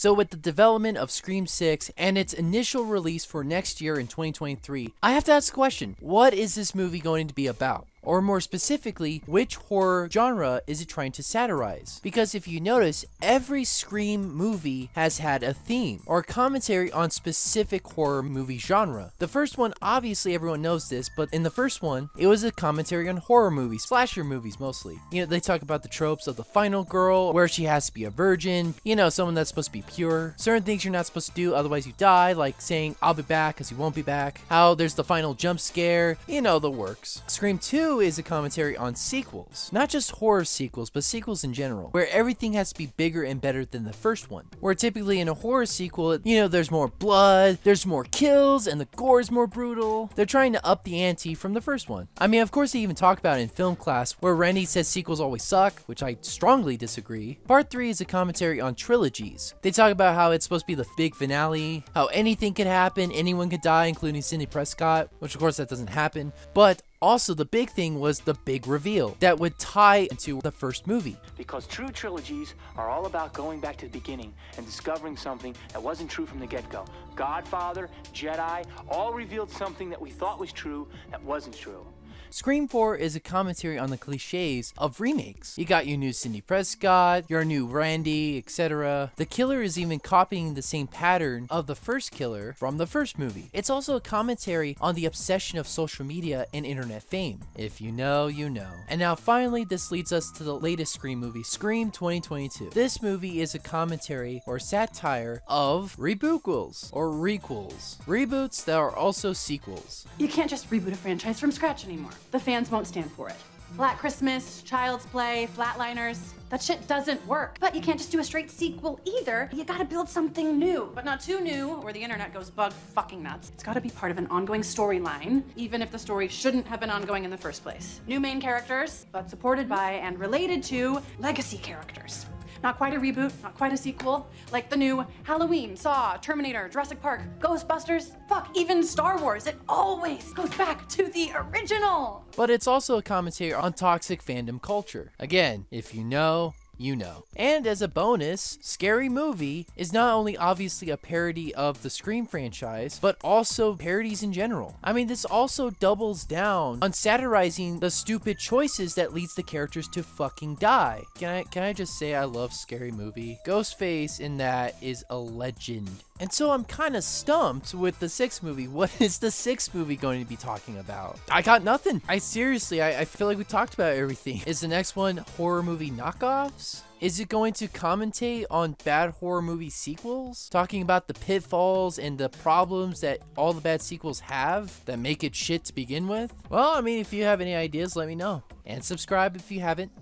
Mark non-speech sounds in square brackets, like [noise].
So with the development of Scream 6 and its initial release for next year in 2023, I have to ask a question. What is this movie going to be about? Or more specifically, which horror genre is it trying to satirize? Because if you notice, every Scream movie has had a theme or commentary on specific horror movie genre. The first one, obviously everyone knows this, but in the first one, it was a commentary on horror movies, slasher movies mostly. You know, they talk about the tropes of the final girl, where she has to be a virgin, you know, someone that's supposed to be pure, certain things you're not supposed to do, otherwise you die, like saying, I'll be back because you won't be back, how there's the final jump scare, you know, the works. Scream 2 is a commentary on sequels. Not just horror sequels, but sequels in general, where everything has to be bigger and better than the first one. Where typically in a horror sequel, you know, there's more blood, there's more kills, and the gore is more brutal. They're trying to up the ante from the first one. I mean, of course, they even talk about it in film class, where Randy says sequels always suck, which I strongly disagree. Part 3 is a commentary on trilogies. They talk about how it's supposed to be the big finale, how anything could happen, anyone could die, including Sidney Prescott, which of course that doesn't happen. But also, the big thing was the big reveal that would tie into the first movie. Because true trilogies are all about going back to the beginning and discovering something that wasn't true from the get go. Godfather, Jedi, all revealed something that we thought was true that wasn't true. Scream 4 is a commentary on the cliches of remakes. You got your new Sidney Prescott, your new Randy, etc. The killer is even copying the same pattern of the first killer from the first movie. It's also a commentary on the obsession of social media and internet fame. If you know, you know. And now finally, this leads us to the latest Scream movie, Scream 2022. This movie is a commentary or satire of rebootquels or requels. Reboots that are also sequels. You can't just reboot a franchise from scratch anymore. The fans won't stand for it. Black Christmas, Child's Play, Flatliners. That shit doesn't work. But you can't just do a straight sequel either. You gotta build something new, but not too new, or the internet goes bug fucking nuts. It's gotta be part of an ongoing storyline, even if the story shouldn't have been ongoing in the first place. New main characters, but supported by and related to legacy characters. Not quite a reboot, not quite a sequel, like the new Halloween, Saw, Terminator, Jurassic Park, Ghostbusters, fuck, even Star Wars. It always goes back to the original. But it's also a commentary on toxic fandom culture. Again, if you know, you know. And as a bonus, Scary Movie is not only obviously a parody of the Scream franchise, but also parodies in general. I mean, this also doubles down on satirizing the stupid choices that leads the characters to fucking die. Can I can I just say I love Scary Movie? Ghostface in that is a legend. And so I'm kind of stumped with the sixth movie. [laughs] What is the sixth movie going to be talking about? I got nothing. I seriously, I, I feel like we talked about everything. [laughs] Is the next one horror movie knockoffs? Is it going to commentate on bad horror movie sequels? Talking about the pitfalls and the problems that all the bad sequels have that make it shit to begin with? Well, I mean, if you have any ideas, let me know. And subscribe if you haven't.